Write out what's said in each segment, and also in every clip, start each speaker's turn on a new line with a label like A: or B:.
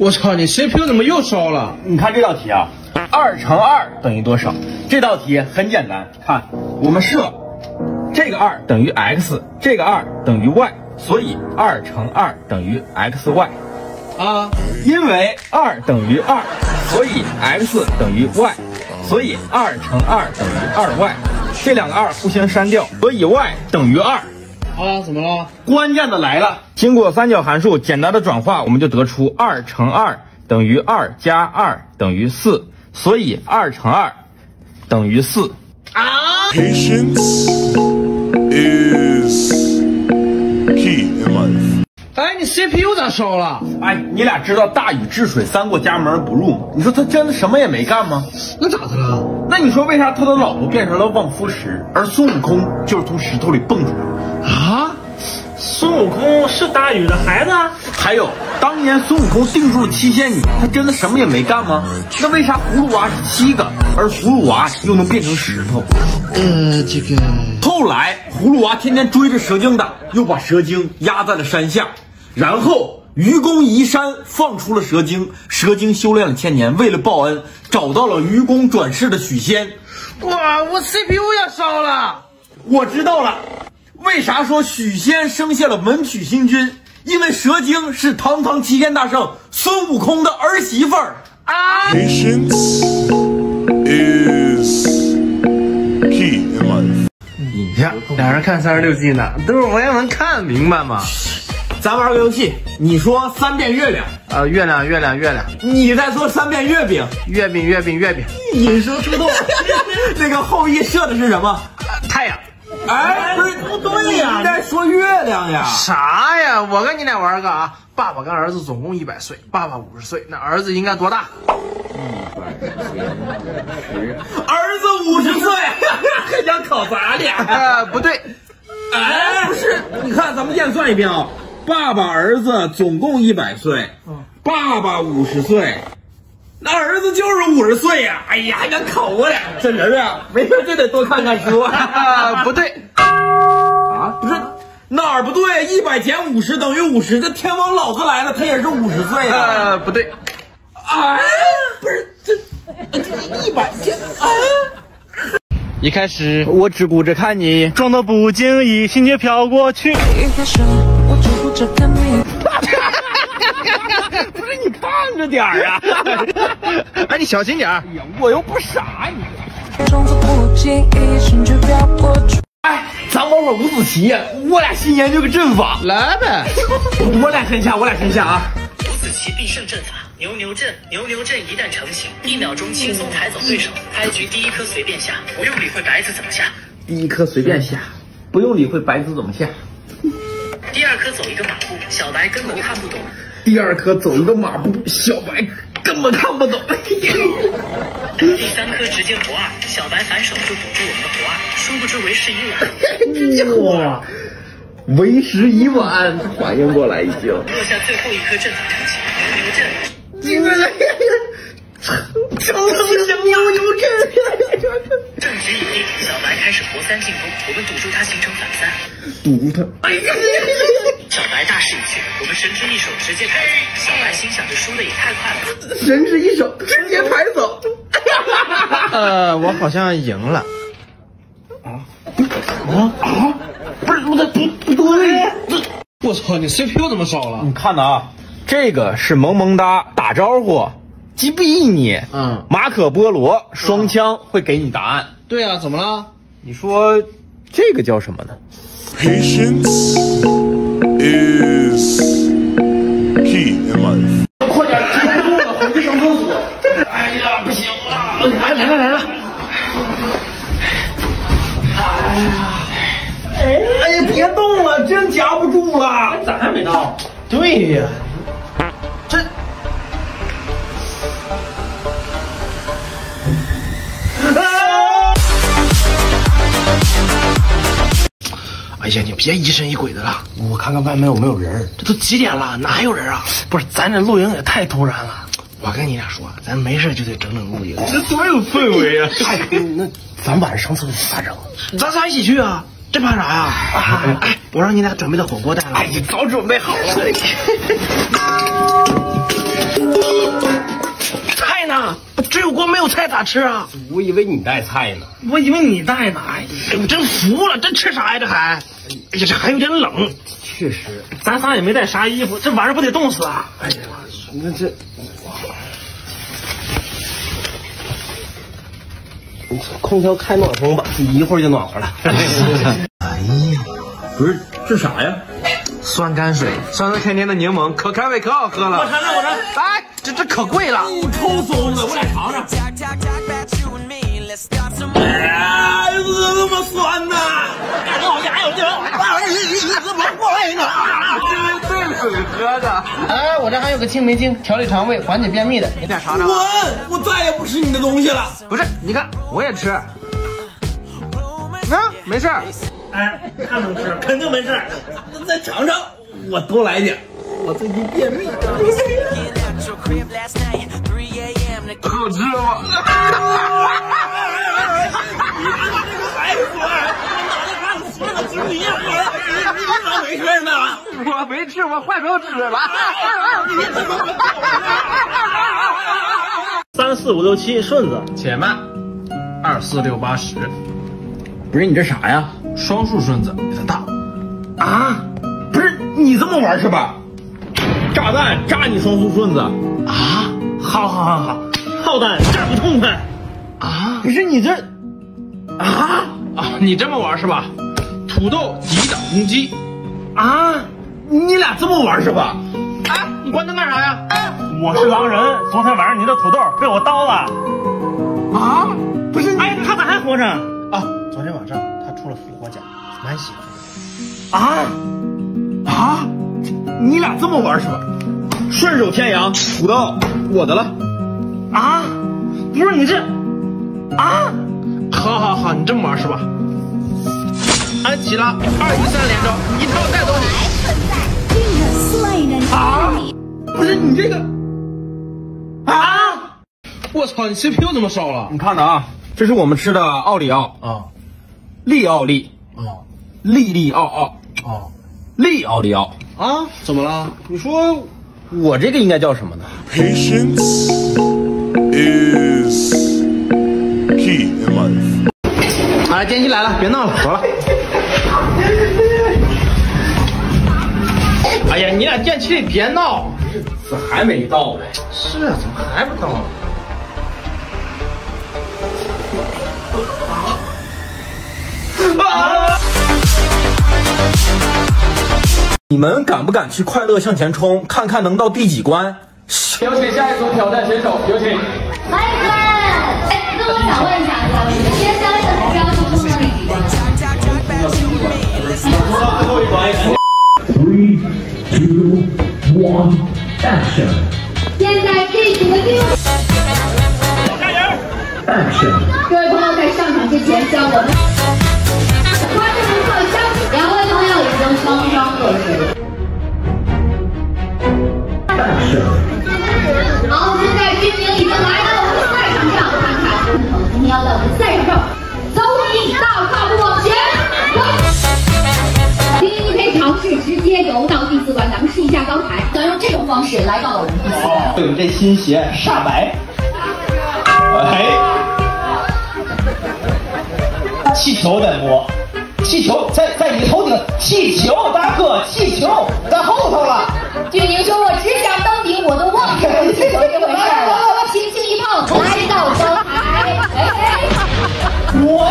A: 我操，你 CPU 怎么又烧了？
B: 你看这道题啊，二乘二等于多少？这道题很简单，看我们设这个二等于 x，这个二等于 y，所以二乘二等于 xy。
A: 啊，
B: 因为二等于二，所以 x 等于 y，所以二乘二等于二 y。这两个二互相删掉，所以 y 等于二。
A: 啊，怎么了？
B: 关键的来了，经过三角函数简单的转化，我们就得出二乘二等于二加二等于四，所以二乘二等于四。
C: Patience is.
A: 哎，你 CPU 咋烧了？
B: 哎，你俩知道大禹治水三过家门而不入吗？你说他真的什么也没干吗？
A: 那咋的了？
B: 那你说为啥他的老婆变成了望夫石，而孙悟空就是从石头里蹦出来的？
A: 啊？
D: 孙悟空是大禹的孩子啊？
B: 还有，当年孙悟空定住了七仙女，他真的什么也没干吗？那为啥葫芦娃是七个，而葫芦娃又能变成石头？
A: 呃，这个
B: 后来葫芦娃天天追着蛇精打，又把蛇精压在了山下，然后愚公移山放出了蛇精，蛇精修炼了千年，为了报恩，找到了愚公转世的许仙。
A: 哇，我 CPU 要烧了！
B: 我知道了，为啥说许仙生下了文曲星君？因为蛇精是堂堂齐天大圣孙悟空的儿媳妇儿。
C: Patience is key in life.
A: 你呀，俩人看三十六计呢，都是我也能看明白嘛。
B: 咱玩个游戏，你说三遍月亮，
A: 啊，月亮，月亮，月亮，
B: 你再说三遍月饼，
A: 月饼，月饼，月饼，
B: 引蛇出洞。那个后羿射的是什么？
A: 太阳。
B: 哎，不是不对呀，应该说月亮呀。
A: 啥呀？我跟你俩玩个啊！爸爸跟儿子总共一百岁，爸爸五十岁，那儿子应该多大？
B: 儿子五十岁，还想考咱俩？
A: 呃，不对，
B: 哎，不是，你看咱们验算一遍啊，爸爸儿子总共一百岁，爸爸五十岁，那儿子就是五十岁呀！哎呀，还敢考我俩？这人啊，没事就得多看看书
A: 呃，不对，
B: 啊！不是哪儿不对？一百减五十等于五十，这天王老子来了，他也是五十岁啊！
A: 呃，不对，
B: 啊，不是这这一百减啊。
A: 一开始
B: 我只顾着看你，
D: 装得不经意，心却飘过去。
E: 一开始我只
B: 不是你看着点儿啊！
A: 哎，你小心点儿。
B: 我又不傻，你。
E: 装作不经意，心却飘过去。
B: 哎，咱玩会儿五子棋，我俩新研究个阵法。
A: 来呗，
B: 我俩先下，我俩先下啊！
F: 五子棋必胜阵法，牛牛阵，牛牛阵一旦成型，一秒钟轻松抬走对手。开局第一颗随便下，不用理会白子怎么下。
B: 第一颗随便下，不用理会白子怎么下。
F: 第二颗走一个马步，小白根本看不懂。
B: 第二颗走一个马步，小白根本看不懂。
F: 第三颗直接活二，小白反手就堵住我们的活二，殊不知为时已晚。
B: 哇，为时已晚，反应过来已经。
F: 落下最后一颗阵法成型，牛牛阵。
B: 这个成了牛牛阵。
F: 正直已定，小白开始活三进攻，我们堵住他形成反三。
B: 堵住他！哎呀！
F: 小白大势已去，我们神之一手直接抬走。小白心想这输的也太快了。
B: 神之一手直接抬走。
A: 呃，我好像赢了。
B: 不是，不对，不不对，这
A: 我操，你 CPU 怎么烧了？
B: 你看的啊，这个是萌萌哒打招呼，击毙你。
A: 嗯
B: 马可波罗双枪会给你答案。
A: 对啊，怎么了？
B: 你说这个叫什么呢
C: ？Patience is key in life.
B: 快点，憋不住了，回去上厕所。哎呀，不行了！来来了来了。哎呀，哎呀，别动了，真夹不住了。咋还没到？
A: 对呀，
B: 这。
A: 哎呀，你别疑神疑鬼的了。
D: 我看看外面有没有人。
A: 这都几点了？哪还有人啊？
D: 不是，咱这露营也太突然了。
A: 我跟你俩说，咱没事就得整整露营。
B: 这多有氛围啊！
D: 哎，那咱晚上上厕所咋整？
A: 咱仨一起去啊！这怕啥呀？哎，我让你俩准备的火锅带了。
B: 哎你，早准备好了。
G: 咋吃啊？
H: 我以为你带菜呢。
G: 我以为你带呢。哎呀，我真服了，这吃啥呀？这还？哎呀，这还有点冷。
H: 确实，
G: 咱仨也没带啥衣服，这晚上不得冻死啊？哎呀，
H: 那这空调开暖风吧，一会儿就暖和了。
B: 哎呀不是这啥呀？
A: 酸甘水，酸酸甜甜的柠檬，可开胃可好喝了。
G: 我尝尝，我尝。
A: 哎，这这可贵了。
B: 偷松的，我俩尝尝。哎，怎么那么酸呢？
G: 好家伙，这玩意儿你怎么坏呢？
A: 这是最水喝的。
I: 哎，我这还有个青梅精，调理肠胃、缓解便秘的，你俩尝尝。
B: 滚！我再也不吃你的东西了。
A: 不是，你看我也吃。啊，没事儿。
G: 哎，他能吃，肯定没事。
B: 那再尝尝，我多来点。我最近便秘。
A: 好吃吗？
B: 没事呢。
A: 我没吃，我换手指了。
G: 三四五六七，顺子。
A: 且慢，二四六八十，
B: 不是你这啥呀？
A: 双数顺子，比他大。
B: 啊？不是你这么玩是吧？炸弹炸你双数顺子
G: 啊！好好好好，炮弹炸不痛快
A: 啊！
B: 不是你这啊
A: 啊！你这么玩是吧？土豆抵挡攻击
B: 啊！你俩这么玩是吧？
A: 哎，你关灯干啥呀？哎，
G: 我是狼人，昨天晚上你的土豆被我刀了。
A: 啊？
G: 不是，哎，他咋还活着？
A: 啊，复活甲，满血。
B: 啊啊！你俩这么玩是吧？顺手牵羊，土豆我的了。
G: 啊？不是你这啊？
A: 好好好，你这么玩是吧？安琪拉，二一三连招，一套带走你。
B: 啊！不是你这个啊！
A: 我操，你 CPU 怎么烧了？
B: 你看着啊，这是我们吃的奥利奥
A: 啊，
B: 利奥利
A: 哦，
B: 利利奥奥
A: 哦，
B: 利奥利奥
A: 啊？怎么了？
B: 你说我这个应该叫什么呢
J: ？Patience is key in life.
A: 好了，间隙来了，别闹了，走了。哎呀，你俩电梯里别闹。
B: 这还没到呗？
A: 是啊，怎么还不到？
B: 你们敢不敢去快乐向前冲，看看能到第几关？
K: 有请下一组挑战选手，有请。
F: 来一个，哎，那我想问一下，接下来的还是要做出那几关？
B: 最后一关。
L: Three, two, one, action!
F: 现在这组的队伍，
G: 加油
L: ！Action!
F: 各位朋友在上场之前向我们两位朋友已经双双落水。
L: 但是
F: 好，现在军营已经来到了我们的赛场上，看看孙鹏今天要在我们的赛场上走一大踏步往前。今天你可以尝试直接游到第四关，咱们试一下刚才，想用这种方式来到了我们第四关。
H: 对，这新鞋煞白。哎，气球在摸，气球在在你头顶，气球大哥，气球在后头了。
F: 俊宁说：“我只想登顶，我都忘了气球这回事了。我轻轻一碰，来到高台。哎哎，
H: 我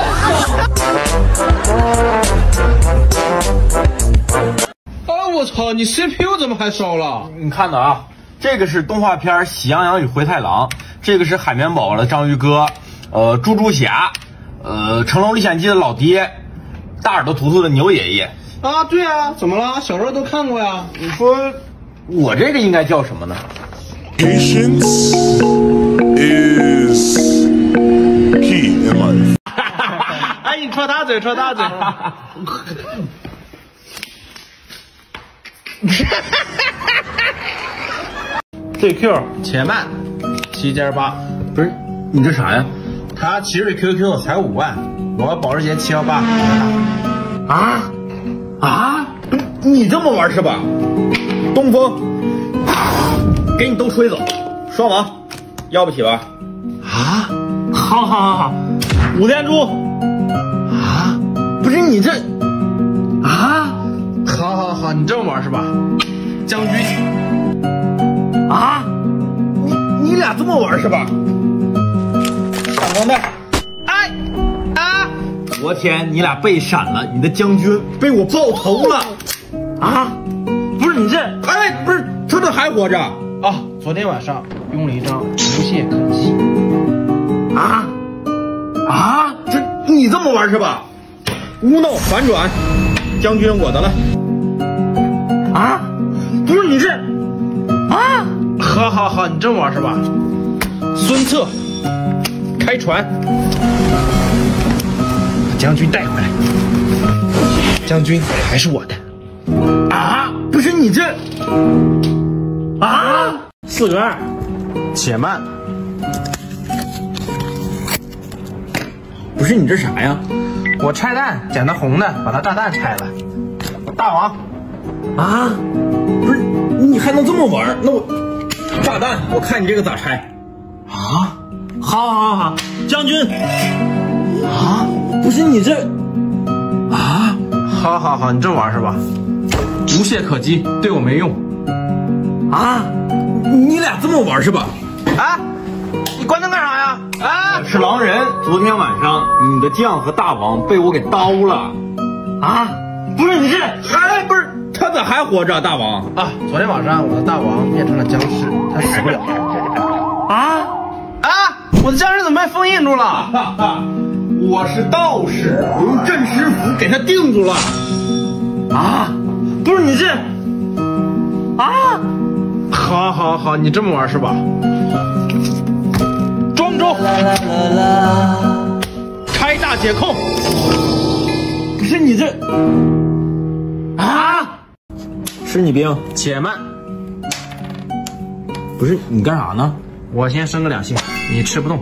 A: 啊！我操，你 CPU 怎么还烧了？
B: 你看的啊，这个是动画片《喜羊羊与灰太狼》，这个是海绵宝宝的章鱼哥，呃，猪猪侠，呃，《成龙历险记》的老爹，大耳朵图图的牛爷爷。
A: 啊，对啊，怎么了？小时候都看过呀。
B: 你说我这个应该叫什么呢
J: ？Patience is key in life.
A: 哎，你戳他嘴，戳他嘴。
G: 哈哈。
A: 对，Q，且慢，七加八，
B: 不是你这啥呀？
A: 他奇瑞 QQ 才五万，我保时捷七幺八。
B: 啊啊！你这么玩是吧？东风，给你都吹走，双王，要不起吧？
A: 啊，
D: 好好好好，五连珠。
A: 啊，
B: 不是你这
A: 啊，好好好，你这么玩是吧？将军。
B: 啊，你你俩这么玩是吧？闪光弹。
A: 哎啊！
B: 昨天你俩被闪了，你的将军被我爆头了。
A: 啊！不是你这，
B: 哎，不是他这还活着
A: 啊？昨天晚上用了一张无懈可击。
B: 啊啊！这你这么玩是吧？乌闹反转，将军我的了。
A: 啊！不是你这，啊！好好好，你这么玩是吧？孙策开船，把将军带回来。将军还是我的。
B: 啊！不是你这，啊！
A: 四个二，且慢。
B: 不是你这啥呀？
A: 我拆弹捡的红的，把它炸弹拆了。大王，
B: 啊！不是你还能这么玩？那我炸弹，我看你这个咋拆？
A: 啊！好，好，好，将军。
B: 啊！不是你这，
A: 啊！好好好，你这么玩是吧？无懈可击，对我没用。
B: 啊！你俩这么玩是吧？
A: 啊！你关灯干啥呀？啊！
B: 是狼人，昨天晚上你的将和大王被我给刀了。
A: 啊！不是你这，
B: 哎，不是他咋还活着？大王
A: 啊！昨天晚上我的大王变成了僵尸，他死不了。啊啊！我的家人怎么被封印住了？
B: 哈哈，我是道士，我用镇尸符给他定住了。
A: 啊！不是你这，啊！好，好，好，你这么玩是吧？庄周，开大解控。
B: 不是你这，
A: 啊！
B: 是你兵，
A: 且慢。
B: 不是你干啥呢？
A: 我先升个两星，你吃不动。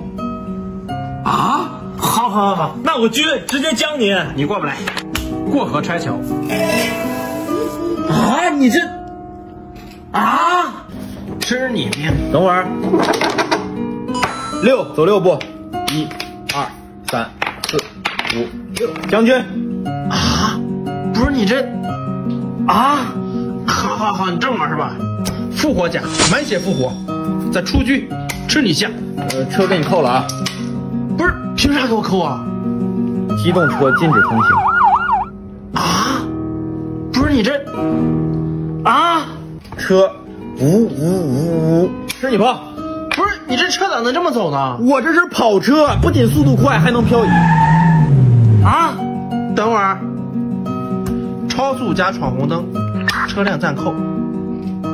B: 啊！
A: 好，好，好，好，那我军直接将你，你过不来。过河拆桥。
B: 啊！你这，啊！
A: 吃你兵！
B: 等会儿，六走六步，一、二、三、四、五、六，将军。
A: 啊！不是你这，啊！好好好，你这么玩是吧？复活甲，满血复活，再出狙，吃你下。
B: 呃，车给你扣了啊。
A: 不是，凭啥给我扣啊？
B: 机动车禁止通行。
A: 啊！不是你这，啊！
B: 车，呜呜呜呜，吃你炮！
A: 不是你这车咋能这么走呢？
B: 我这是跑车，不仅速度快，还能漂移。
A: 啊！等会儿，超速加闯红灯，车辆暂扣。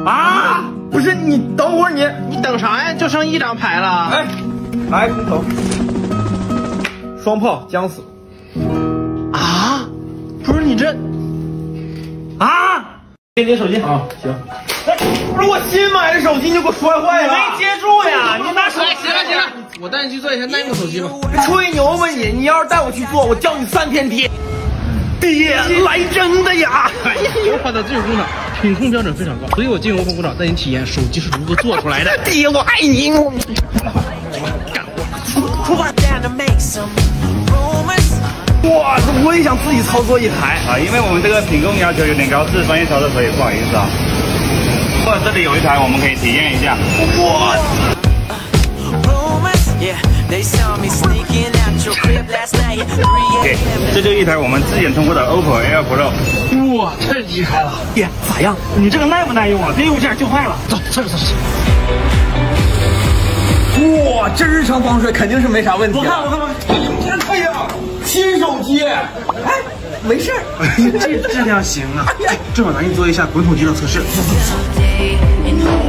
B: 啊！不是你等会儿你
A: 你等啥呀？就剩一张牌了。
B: 哎，来空投，双炮将死。
A: 啊！不是你这，啊！
B: 给你手机啊，行。哎，不是我新买的手机，你就给我摔坏了。
A: 没接住呀！你拿手机。行了行了，我带你去做一下耐用手机吧。
B: 吹牛吧你！你要是带我去做，我叫你三天爹。爹，来真的呀！
A: 我跑到自有工厂，品控标准非常高，所以我进入工工厂带你体验手机是如何做出来的。
B: 爹，我爱你！我
A: 干活。
B: 哇，我也想自己操作一台
M: 啊！因为我们这个品控要求有点高，是专业操作，所以不好意思啊。或者这里有一台，我们可以体验一下。
B: 哇！
M: 对，这就一台我们自研通过的 OPPO Air Pro。
A: 哇，太厉害了！
B: 爹，咋样？
D: 你这个耐不耐用啊？别用件就坏了。
A: 走，测试测试。
B: 哇，这日常防水肯定是没啥问题。
D: 我看我看我，
B: 哎呀，新手机，哎，没事儿，
A: 这质量行啊。哎，正好咱给你做一下滚筒机的测试。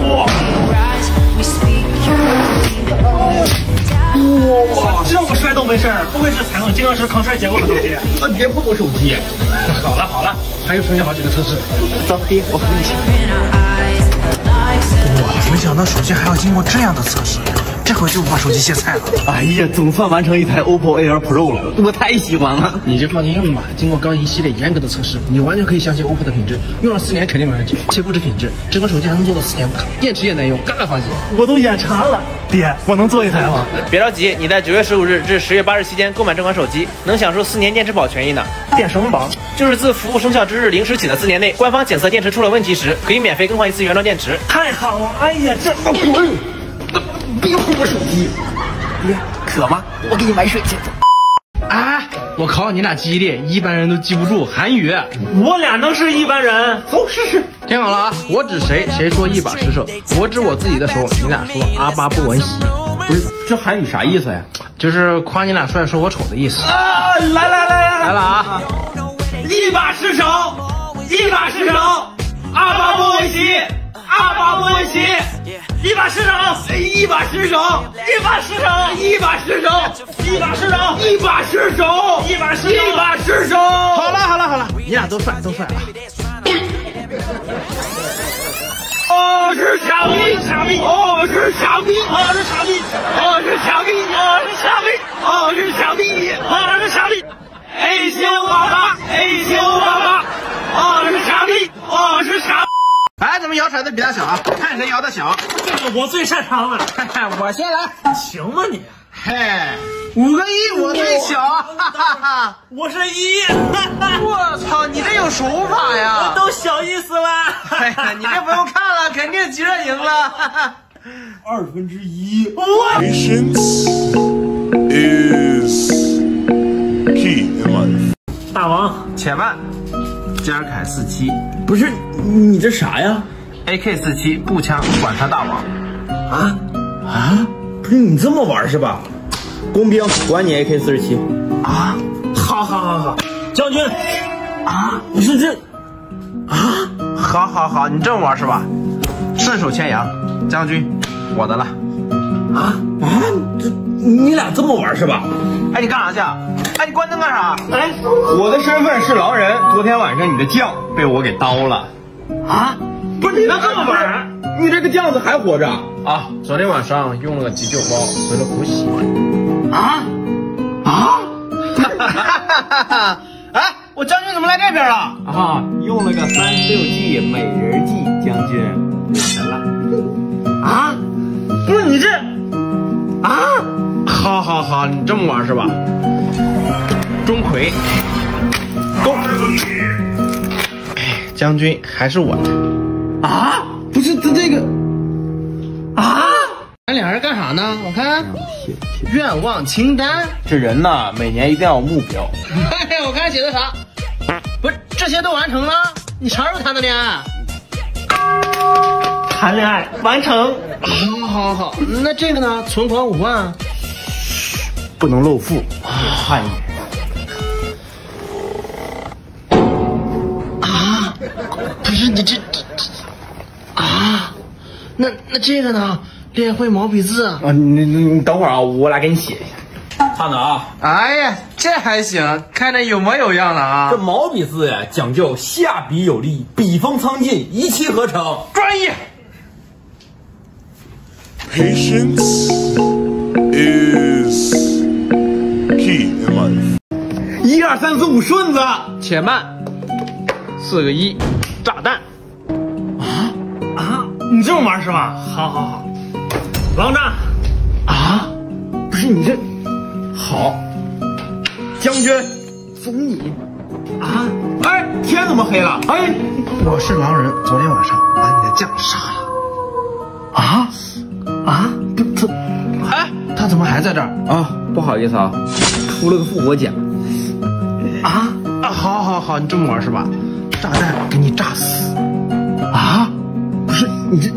B: 哇！
D: 哇，这么摔都没事儿，不愧是采用金刚石抗摔结构的手机。
B: 啊，你别碰我手机。
A: 好了好了，还有剩下好几个测试。
B: 走，爹，我扶你去。
A: 哇，没想到手机还要经过这样的测试。这回就不怕手机卸菜了。
B: 哎呀，总算完成一台 OPPO Air Pro 了，我太喜欢了。
A: 你就放心用吧，经过刚一系列严格的测试，你完全可以相信 OPPO 的品质，用了四年肯定没问题。且不止品质，这款手机还能做到四年不卡，电池也耐用，嘎嘎放心。
G: 我都眼馋了，爹，我能做一台吗？
N: 别着急，你在九月十五日至十月八日期间购买这款手机，能享受四年电池保权益呢。
G: 电什么保？
N: 就是自服务生效之日零时起的四年内，官方检测电池出了问题时，可以免费更换一次原装电池。
G: 太好了！哎呀，这滚！
B: 别碰我手机！爹，渴吗？我给你买水去。
A: 哎，我考考你俩记忆力，一般人都记不住韩语。
G: 我俩能是一般人？
B: 走试试。
A: 听好了啊，我指谁，谁说一把失手；我指我自己的时候，你俩说阿巴不闻习。
B: 不是，这韩语啥意思呀？
A: 就是夸你俩帅，说我丑的意思。
G: 啊，来来来
A: 来了啊！
G: 一把失手，一把失手，阿巴不闻习，阿巴莫维奇。一把失手，一把失手，一把失手，一把失手，一把失手，一把失手，一把失手，一把失手。
A: 好了好了好了，你俩都帅都帅了！
G: 我是傻逼，傻逼，我是傻逼，我是傻逼，我是傻逼，我是傻逼，我是傻逼，我是小兵。哎，小爸爸，哎，小爸爸，我是傻逼，我是小。
A: 哎，咱们摇骰子比他小啊，看谁摇的小。
G: 这个我最擅长了，
A: 我先来。
G: 行吗你？
A: 嘿，五个一我最小，哈哈哈！
G: 我是一，
A: 我操，你这有手法呀！
G: 都小意思了。
A: 哎呀，你这不用看了，肯定急着赢了。
B: 二分之一。
O: Patience is key in life.
G: 大王，
A: 且慢，加尔凯四七
B: 不是你这啥呀
A: ，AK 四七步枪管他大王。
B: 啊啊！不是你这么玩是吧？工兵，管你 AK 四十七。
A: 啊，
G: 好好好好，将军，啊，你是这，
A: 啊，好好好，你这么玩是吧？顺手牵羊，将军，我的了。
B: 啊啊！这你俩这么玩是吧？
A: 哎，你干啥去？哎，你关灯干啥？
B: 哎，我的身份是狼人。昨天晚上你的将被我给刀了。
A: 啊？
G: 不是你能这么玩？
B: 你这个将子还活着
A: 啊？昨天晚上用了个急救包，回了补血。
G: 啊啊！哈哈哈哈！
A: 哎，我将军怎么来这边了？
B: 啊，用了个三十六计美人计，将军有钱了。
G: 啊？不是你这啊？
A: 好好好，你这么玩是吧？钟馗，攻！哎，将军还是我的。
B: 啊？不是这这个
G: 啊？
A: 咱俩人干啥呢？我看愿望清单。
B: 这人呐，每年一定要有目标。
A: 哎呀，我看写的啥？不是这些都完成了？你啥时候谈的恋爱？
G: 谈恋爱完成。
A: 好，好，好。那这个呢？存款五万。
B: 不能露富，看一
A: 眼。啊！不是你这这这啊？那那这个呢？练会毛笔字
B: 啊！你你你等会儿啊，我来给你写一下。看着啊！
A: 哎呀，这还行，看着有模有样的啊。
B: 这毛笔字呀，讲究下笔有力，笔锋苍劲，一气呵成，
A: 专业。
O: Patience is key in life.
B: 一二三四五顺子，
A: 且慢，四个一，炸弹。
G: 啊啊！你这么玩是吧？好好好，王炸
B: 啊！不是你这好，将军封你啊！哎，天怎么黑了？哎，
A: 我是狼人，昨天晚上把你的将杀了。
B: 啊啊！不，他
A: 哎，他怎么还在这儿
B: 啊？不好意思啊，出了个复活甲。
A: 啊啊！好好好，你这么玩是吧？炸弹给你炸死。
B: 啊！不是你这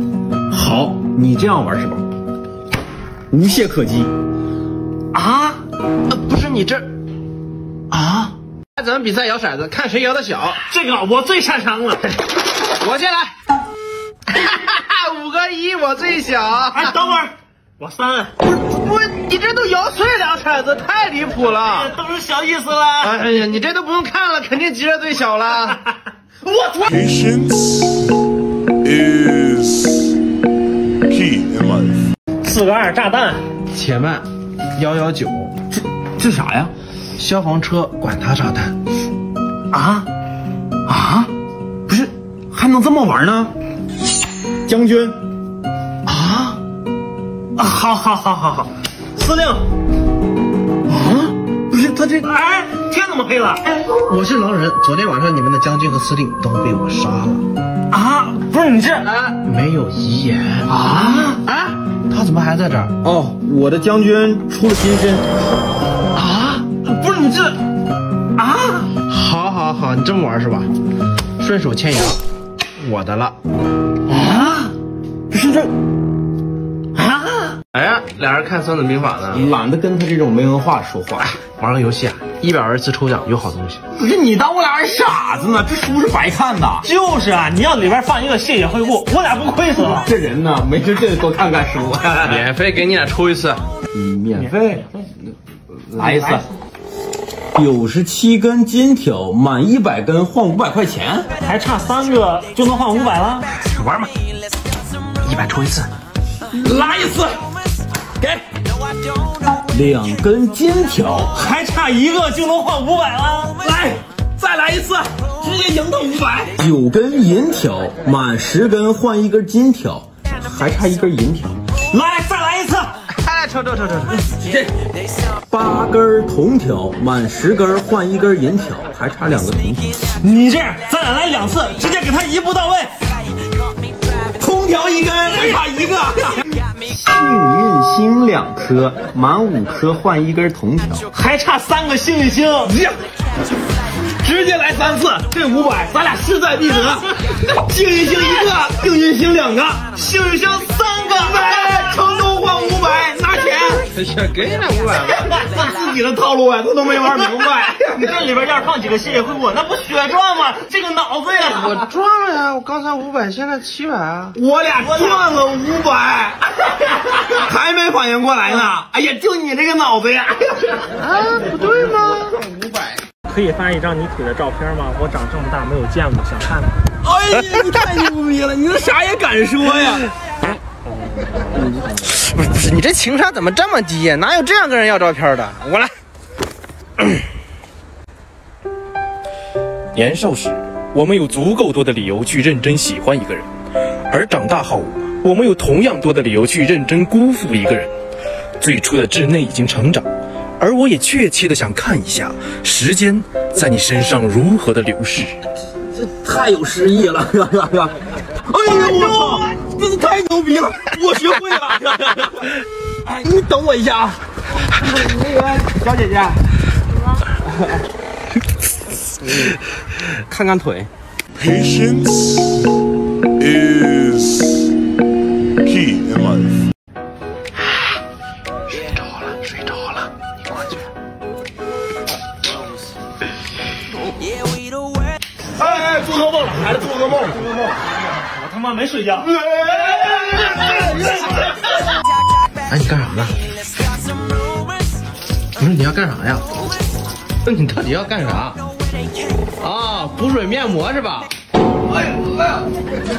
B: 好，你这样玩是吧？无懈可击。
A: 啊！不是你这啊！那咱们比赛摇骰子，看谁摇的小。
G: 这个我最擅长了，
A: 我先来。五个一，我最小。
G: 哎，等会儿，我三。
A: 不是，你这都摇碎两铲子，太离谱了。
G: 都是小意思了。
A: 哎呀，你这都不用看了，肯定急着最小了。
G: 我操
O: ！Patience is key in life.
G: 四个二炸弹，
A: 且慢，幺幺九，
B: 这这啥呀？
A: 消防车管他炸弹。
B: 啊啊！不是，还能这么玩呢？将军，
A: 啊
G: 啊，好好好好好，司令，
A: 啊，不 是他这，
G: 哎，天怎么黑了？
A: 哎，我是狼人，昨天晚上你们的将军和司令都被我杀了。
G: 啊，不是你这，
A: 啊，没有遗言啊啊，他怎么还在这儿？
B: 哦，我的将军出了新身。
A: 啊，不是你这，啊，好好好，你这么玩是吧？顺手牵羊，我的了。哎呀，俩人看《孙子兵法》呢，
B: 懒得跟他这种没文化说话。
A: 玩个游戏啊，一百二十次抽奖有好东西。
B: 不是你当我俩是傻子呢？这书是白看的。
G: 就是啊，你要里边放一个谢谢惠顾，我俩不亏死了。
B: 这人呢，没事就得多看看书。
A: 免费给你俩抽一次，
B: 免费，来一次。九十七根金条，满一百根换五百块钱，
G: 还差三个就能换五百了。
A: 玩嘛，一百抽一次，
B: 来一次，给。两根金条，
G: 还差一个就能换五百了。
B: 来，再来一次，直接赢到五百。九根银条，满十根换一根金条，还差一根银条。
G: 来，再来一次。
A: 哎，抽抽抽抽抽。
B: 这八根铜条，满十根换一根银条，还差两个铜条。
G: 你这样，咱俩来两次，直接给他一步到位。
B: 空调一根，还差一个。幸运星两颗，满五颗换一根铜条，
G: 还差三个幸运星。
B: 直接来三次，这五百咱俩势在必得。幸运星一个，幸运星两个，幸运星三个，来成功换五百，拿钱。
A: 哎呀，给他五百吧。
B: 自己的套路啊，他都没玩明白。
G: 你这里边要是放几个谢谢惠顾，那不血赚吗？这个脑子呀！
A: 我赚了呀，我刚才五百，现在七百啊。
B: 我俩赚了五百，还没反应过来呢。哎呀，就你这个脑子呀！
A: 啊，不对吗？
B: 五百。
G: 可以发一张你腿的照片吗？我长这么大没有见过，想看看。
B: 哎呀，你太牛逼了！你这啥也敢说呀？
A: 不是不是，你这情商怎么这么低呀？哪有这样跟人要照片的？我来。
P: 年少时，我们有足够多的理由去认真喜欢一个人；而长大后，我们有同样多的理由去认真辜负一个人。最初的稚嫩已经成长。而我也确切的想看一下时间在你身上如何的流逝。
B: 这太有诗意了！哎呦，我操，太牛逼了，我学会了。哎，你等我一下啊，那个小姐姐，看看腿。
C: Patience is key in life.
B: 哎，做噩梦了，孩子做噩梦，做噩梦。
G: 我他妈没睡觉。
A: 哎，你干啥呢？不是你要干啥呀？那你到底要干啥？啊，补水面膜是吧？
G: 哎呀，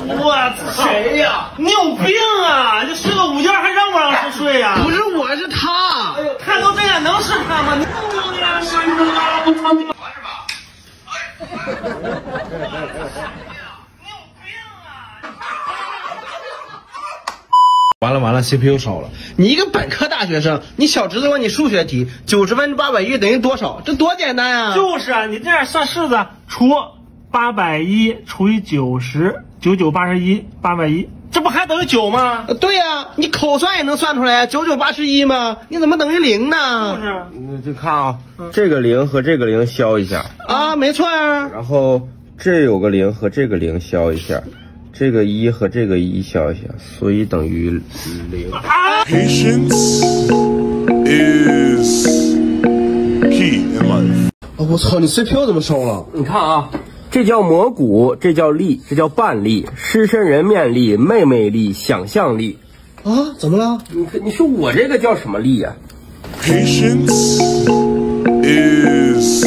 G: 我操！
B: 谁呀？
G: 你有病啊！这睡个午觉还让不让人睡呀？
A: 不是我，是他。
G: 哎呦，看都这样，能是他吗？你
A: 完了完了，CPU 烧了！你一个本科大学生，你小侄子问你数学题，九十分之八百一等于多少？这多简单呀！
G: 就是啊，你这样算式子，除八百一除以九十，九九八十一，八百一，这不还等于九吗？
A: 对呀、你口算也能算出来呀，九九八十一吗？你怎么等于零呢？
G: 就是
B: 你就看啊，这个零和这个零消一下，
A: 啊，没错呀、
B: 然后这有个零和这个零消一下，这个一和这个一消一下，所以等于零。
C: Patience is key in life.
A: 哦我操，你 CPU 怎么烧了？
B: 你看啊，这叫蘑菇，这叫力，这叫半力，狮身人面力、妹妹力、想象力。
A: 啊，怎么了？
B: 你，你说我这个叫什么力呀、
C: Patience is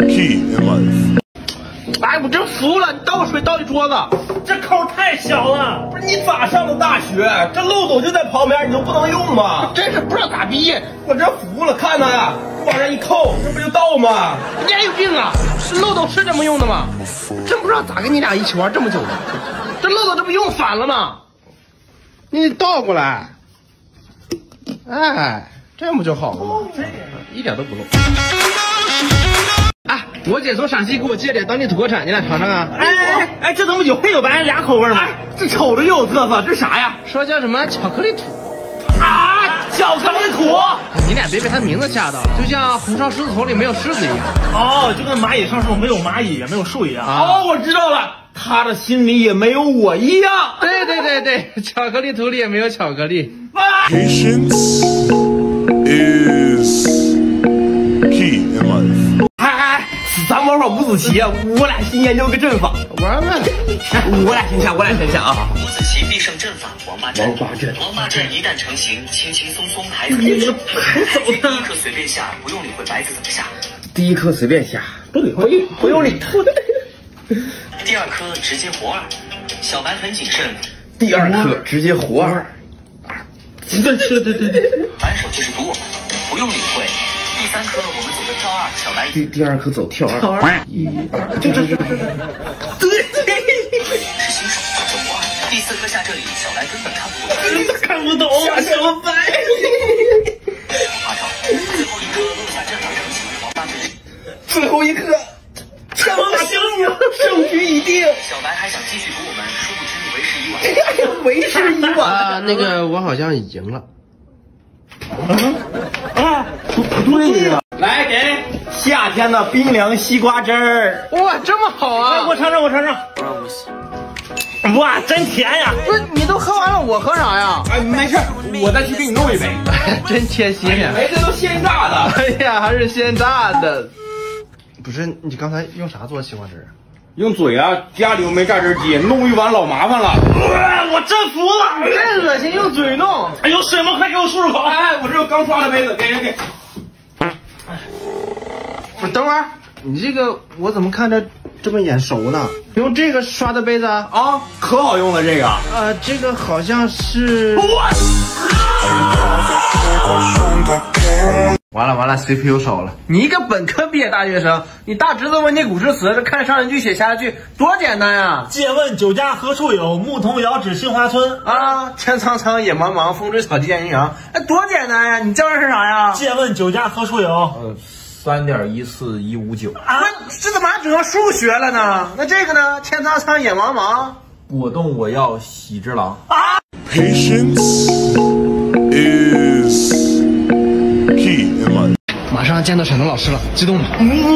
C: key in life.
A: 哎，我真服了，你倒水倒一桌子，
G: 这口太小了。
B: 不是你咋上的大学？这漏斗就在旁边，你都不能用吗？
A: 真是不知道咋逼。
B: 我真服了，看呐呀，往上一扣，这不就倒吗？
A: 你还有病啊！这漏斗是这么用的吗？真不知道咋跟你俩一起玩这么久的。这漏斗这不用反了吗？你倒过来，哎，这样不就好了吗？一点都不漏。哎，我姐从陕西给我借点当地土特产，你俩尝尝啊！
G: 哎哎，这怎么有黑有白俩口味吗？
B: 这瞅着又有特色，这啥呀？
A: 说叫什么巧克力土
B: 啊？巧克力土？
A: 你俩别被他名字吓到了，就像红烧狮子头里没有狮子一样。
G: 哦，就跟蚂蚁上树没有蚂蚁也没有树一样。
B: 哦，我知道了，他的心里也没有我一样。
A: 对对对对，巧克力土里也没有巧克力。
C: Patience is
B: 咱玩儿五子棋，我俩先研究个阵法。
A: 玩玩，
B: 我俩先下，我俩先下啊。
F: 五子棋必胜阵法王八阵。
B: 王八阵，
F: 王八阵一旦成型，轻轻松松孩子就成。
G: 还走
F: 第一颗随便下，不用理会白子怎么下。
B: 第一颗随便下，不理会，不用理会。
F: 第二颗直接活二，小白很谨慎。
B: 第二颗直接活二。
A: 对对对对对，
F: 反手就是毒我们，不用理会。第三颗我们走的跳二，小白
B: 第第二颗走跳二，
A: 跳二，
B: 一二，
A: 就这这这这，
B: 对，
F: 是新手走活二。第四颗下这里，小白根本看不懂，
G: 看不懂，
B: 下小白。
F: 花招，最后一颗落下阵法成型，王八阵。
B: 最后一颗，成型，胜局已定。
F: 小白还想继续赌我们，殊不知为时已晚。
B: 为时已晚
A: 啊！那个我好像赢了。
B: 对呀！来，给夏天的冰凉西瓜汁儿。
A: 哇，这么好啊！
G: 我尝尝，我尝尝。哇，真甜呀！
A: 不是你都喝完了，我喝啥呀？
B: 哎，没事，我再去给你弄一杯。
A: 真贴心呀！
B: 哎，这都现榨的。
A: 哎呀，还是现榨的。不是你刚才用啥做西瓜汁？
B: 用嘴啊，家里又没榨汁机，弄一碗老麻烦了。
G: 我真服了，
A: 真恶心，用嘴弄。
G: 哎，有水吗？快给我漱漱口。
B: 哎，我这有刚刷的杯子，给给给。
A: 不是，等会儿，你这个我怎么看着这么眼熟呢？用这个刷的杯子
B: 啊，可好用了这个。
A: 呃，这个好像是。完了完了，CPU 少了！你一个本科毕业大学生，你大侄子问你古诗词，这看上一句写下一句，多简单呀！
G: 借问酒家何处有？牧童遥指杏花村。
A: 啊，天苍苍，野茫茫，风吹草低见牛羊。哎，多简单呀！你这玩意儿是啥呀？
G: 借问酒家何处有？
B: 呃，三点一四一五九。
A: 啊，这怎么还整上数学了呢？那这个呢？天苍苍，野茫茫。
B: 果冻我要喜之郎。
G: 啊
C: Patience is key in life.
A: 马上见到沈腾老师了，激动吗？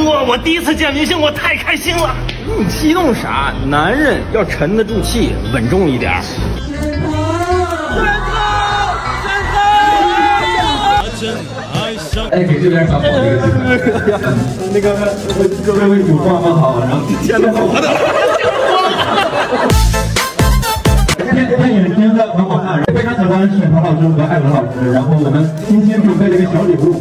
G: 哇！我第一次见明星，我太开心了。
B: 你激动啥？男人要沉得住气，稳重一点。
Q: 哎，给这边小伙一个机会。那个各位主创们好，然后见到我的。电电影真的很好看，非常喜欢沈腾老师和艾文老师，然后我们精心准备了一个小礼物，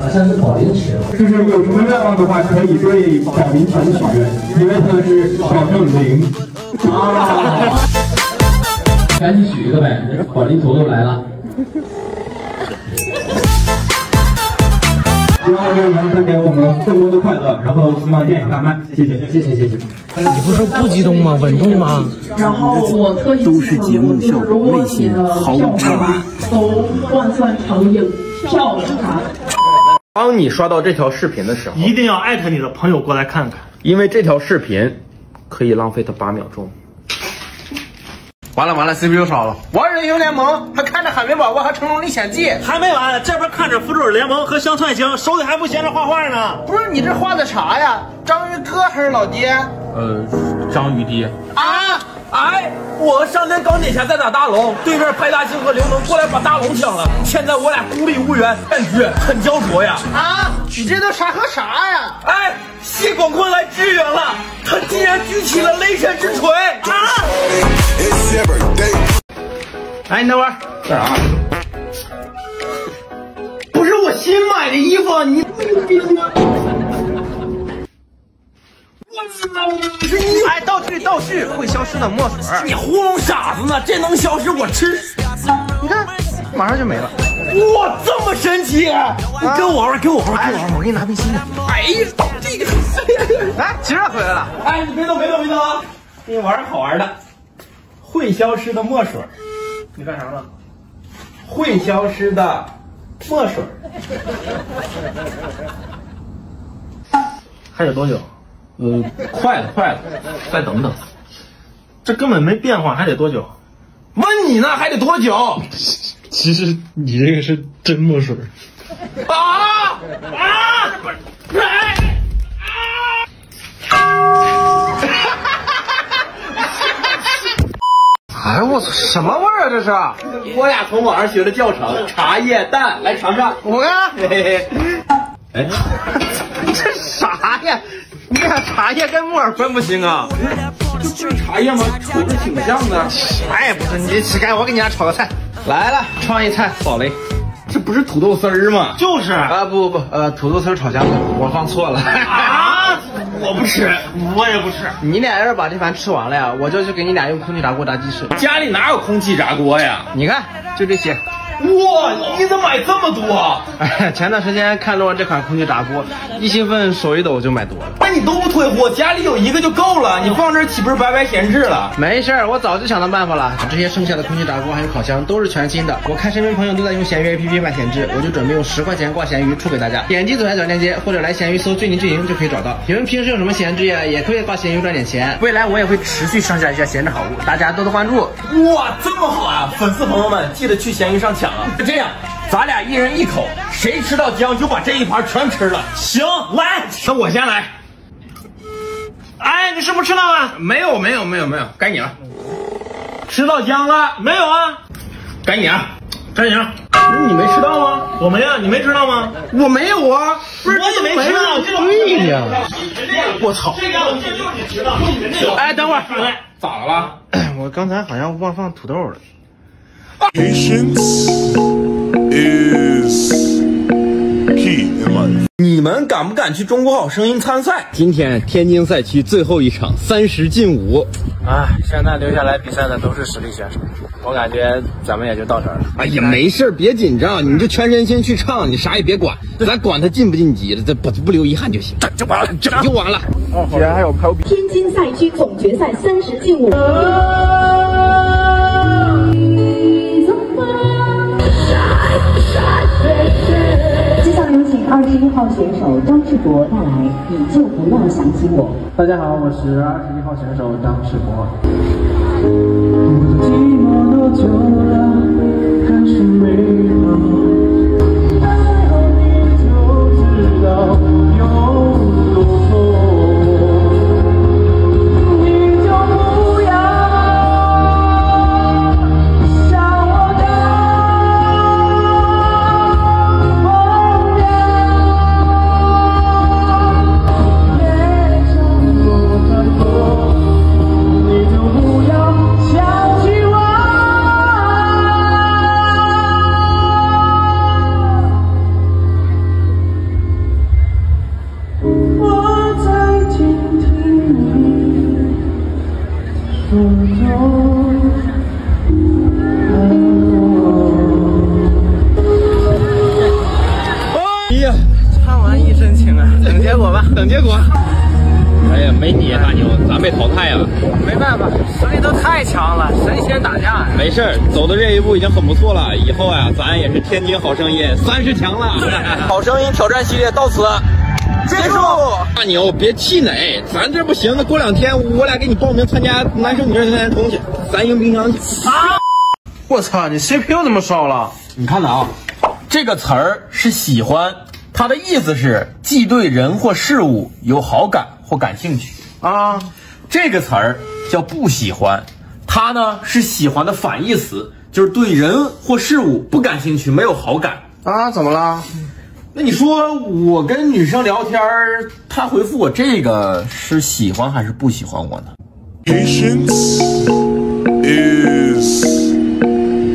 Q: 好像是保龄球。就是有什么愿望的话，可以对保龄球许愿，因为它是保证零。啊！赶紧许一个呗，保龄球都来了。希望这能带给我们更多的快乐，然后希望电影大卖，谢谢，谢谢，谢谢。
A: 你不是说不激动吗？稳重吗？
R: 然后我特意
B: 都是节目效果，内心毫无差别。
R: 都换算成影票了。
B: 当你刷到这条视频的时候，
G: 一定要艾特你的朋友过来看看，
B: 因为这条视频可以浪费他八秒钟。
A: 完了完了，CPU 烧了！玩人英雄联盟还看着海绵宝宝和成龙历险记，
G: 还没完，这边看着复仇者联盟和乡村爱情，手里还不闲着画画呢。
A: 不是你这画的啥呀？章鱼哥还是老爹？
B: 呃，章鱼爹。
A: 啊！
B: 哎，我和上天钢铁侠在打大龙，对面派大星和刘能过来把大龙抢了，现在我俩孤立无援，感觉很焦灼呀！
A: 啊，你这都啥和啥呀？
B: 哎，谢广坤来支援了，他竟然举起了雷神之锤啊！哎，你等会儿干啥？不是我新买的衣服，你有病啊！我不是你，
A: 哎，道具道具，会消失的墨水。
B: 你糊弄傻子呢？这能消失？我吃。
A: 你看，马上就没了。
B: 哇，这么神奇！你跟我玩，跟我玩，跟我玩，
A: 我给你拿微信的。
B: 哎呀，这个，
A: 哎，吉儿回来了。
B: 哎，你别动，别动，别动啊！给你玩好玩的，会消失的墨水。
A: 你干啥呢？
B: 会消失的墨水。
A: 还有多久？
B: 呃，快了，快了，再等等。
A: 这根本没变化，还得多久？
B: 问你呢，还得多久？
A: 其实你这个是真墨水。
B: 啊啊！
A: 不是哎我操，什么味儿啊这是？
B: 我俩从网上学的教程，茶叶蛋，来尝尝。
A: 我看，
B: 嘿嘿嘿。哎，
A: 这啥呀？你俩茶叶跟木耳分不清啊？
B: 这不是茶叶吗？瞅着挺像的。
A: 啥也不是，你乞丐，我给你俩炒个菜。
B: 来了，创意菜，扫雷。这不是土豆丝儿吗？
A: 就是
B: 啊，不不不，呃，土豆丝炒姜粉，我放错了。
A: 啊！我不吃，我也不吃。
S: 你俩要是把这盘吃完了呀，我就去给你俩用空气炸锅炸鸡翅。
B: 家里哪有空气炸锅呀？
S: 你看，就这些。
B: 哇，你怎么买这么多？
S: 哎，前段时间看中了这款空气炸锅，一兴奋手一抖就买多了。
B: 那你都不退货，家里有一个就够了，你放这岂不是白白闲置了？
S: 没事儿，我早就想到办法了。这些剩下的空气炸锅还有烤箱都是全新的。我看身边朋友都在用闲鱼 APP 卖闲置，我就准备用十块钱挂闲鱼出给大家。点击左下角链接或者来闲鱼搜“最宁最营”就可以找到。你们平时有什么闲置呀？也可以挂闲鱼赚点钱。未来我也会持续上架一些闲置好物，大家多多关注。
B: 哇，这么好啊！粉丝朋友们记得去闲鱼上抢啊！这样。咱俩一人一口，谁吃到姜就把这一盘全吃了。
A: 行，来，那我先来。哎，你是不是吃到了？
B: 没有，没有，没有，没有，该你了。
A: 吃到姜了？没有啊，
B: 该你了，
A: 该你了。
B: 不是你没吃到吗？
A: 我没啊，你没吃到吗？
B: 我没有啊，
A: 不是我也没吃到。
B: 对呀，
A: 我操！
D: 这个东西就是你知道。
A: 哎，等会儿，
B: 咋了？
S: 我刚才好像忘放土豆了。
C: Patience is key in life.
B: 你们敢不敢去中国好声音参赛？
T: 今天天津赛区最后一场三十进五。
G: 啊，现在留下来比赛的都是实力选手，我感觉咱们也就到这儿了。
T: 哎呀，没事别紧张，你就全身心去唱，你啥也别管，咱管他晋不晋级了，这不不留遗憾就行。
G: 这就完了，
T: 整就完了。
G: 哦，居然还有还有比。
L: 天津赛区总决赛三十进五。接二十一号选手张志博带来《你就不要想起我》。
Q: 大家好，我是二十一号选手张志博。我寂寞多久了，还是没了。
T: 咱也是天津好声音三十强了。
B: 好声音挑战系列到此结束。
T: 大牛，别气馁，咱这不行，那过两天我俩给你报名参加男生女生三重去，咱赢冰箱去。
A: 啊！我操，你 CPU 怎么烧了？
B: 你看的啊，这个词儿是喜欢，它的意思是既对人或事物有好感或感兴趣
A: 啊。
B: 这个词儿叫不喜欢，它呢是喜欢的反义词，就是对人或事物不感兴趣，没有好感
A: 啊。怎么了？
B: 那你说我跟女生聊天，她回复我这个是喜欢还是不喜欢我呢
C: Patience is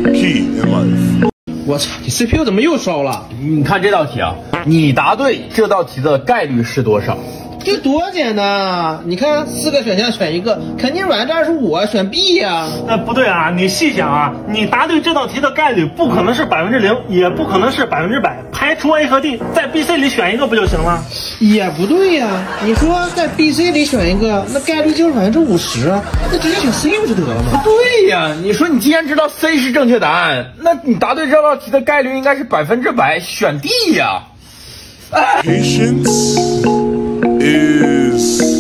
C: key in life.
A: 我操，你 CPU 怎么又烧了？
B: 你看这道题啊，你答对这道题的概率是多少？
A: 这多简单啊！你看四个选项选一个，肯定百分之二十五啊，选 B 呀、
G: 呃，不对啊，你细想啊，你答对这道题的概率不可能是百分之零，也不可能是百分之百，排除 A 和 D，在 B、C 里选一个不就行了？
A: 也不对呀、你说在 B、C 里选一个，那概率就是百分之五十啊，那直接选 C 不就得了吗？
B: 不对呀，你说你既然知道 C 是正确答案，那你答对这道题的概率应该是百分之百，选 D 呀。
U: Patience is